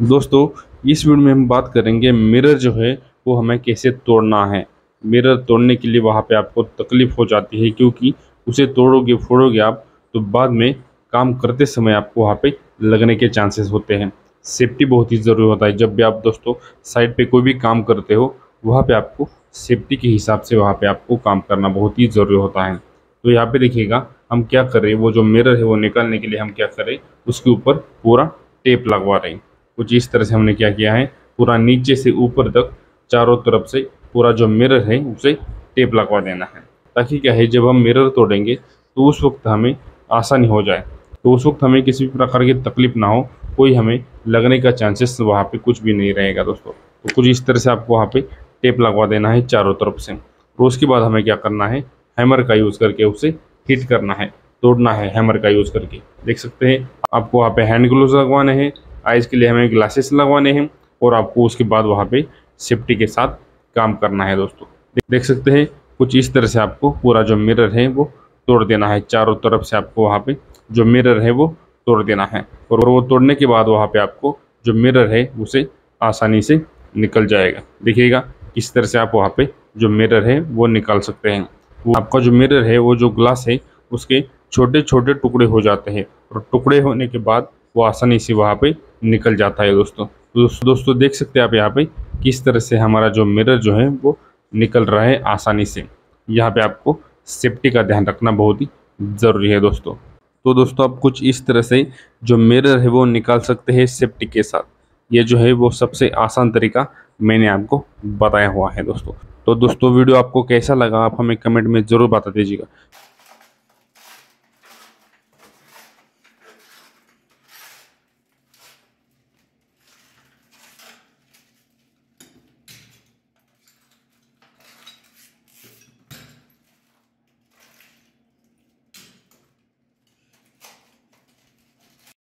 दोस्तों, इस वीडियो में हम बात करेंगे मिरर जो है, वो हमें कैसे तोड़ना है। मिरर तोड़ने के लिए वहाँ पे आपको तकलीफ़ हो जाती है क्योंकि उसे तोड़ोगे, फोड़ोगे आप तो बाद में काम करते समय आपको वहाँ पे लगने के चांसेस होते हैं। सेफ्टी बहुत ही ज़रूरी होता है। जब भी आप दोस्तों, साइड पे कोई भी काम करते हो, वहाँ पे आपको सेफ्टी के हिसाब से वहाँ पे आपको काम करना बहुत ही ज़रूरी होता है। तो यहाँ पे देखिएगा, हम क्या करें? वो जो मिरर है, वो निकालने के लिए हम क्या करें? उसके ऊपर पूरा टेप लगवा रहे हैं। कुछ इस तरह से हमने क्या किया है? पूरा नीचे से ऊपर तक चारों तरफ़ से पूरा जो मिरर है, उसे टेप लगवा देना है। ताकि क्या है, जब हम मिरर तोड़ेंगे तो उस वक्त हमें आसानी हो जाए। तो उस वक्त हमें किसी भी प्रकार की तकलीफ़ ना हो, कोई हमें लगने का चांसेस वहाँ पे कुछ भी नहीं रहेगा दोस्तों। तो कुछ इस तरह से आपको वहाँ पे टेप लगवा देना है चारों तरफ़ से। और उसके बाद हमें क्या करना है हैमर का यूज़ करके उसे हिट करना है, तोड़ना है हैमर का यूज़ करके। देख सकते हैं, आपको वहाँ पे हैंड ग्लोव लगवाने हैं। आइज़ के लिए हमें ग्लासेस लगवाने हैं और आपको उसके बाद वहाँ पे सेफ्टी के साथ काम करना है दोस्तों। देख सकते हैं, कुछ इस तरह से आपको पूरा जो मिरर है वो तोड़ देना है। चारों तरफ़ से आपको वहाँ पे जो मिरर है वो तोड़ देना है और वो तोड़ने के बाद वहाँ पे आपको जो मिरर है उसे आसानी से निकल जाएगा। देखिएगा, किस तरह से आप वहाँ पे जो मिरर है वो निकाल सकते हैं। वो आपका जो मिरर है, वो जो ग्लास है, उसके छोटे छोटे टुकड़े हो जाते हैं और टुकड़े होने के बाद वो आसानी से वहाँ पे निकल जाता है दोस्तों। तो दोस्तों देख सकते हैं आप यहाँ पे किस तरह से हमारा जो मिरर जो है वो निकल रहा है आसानी से। यहाँ पे आपको सेफ्टी का ध्यान रखना बहुत ही ज़रूरी है दोस्तों। तो दोस्तों, आप कुछ इस तरह से जो मिरर है वो निकाल सकते हैं सेफ्टी के साथ। ये जो है वो सबसे आसान तरीका मैंने आपको बताया हुआ है दोस्तों। तो दोस्तों, वीडियो आपको कैसा लगा आप हमें कमेंट में ज़रूर बता दीजिएगा।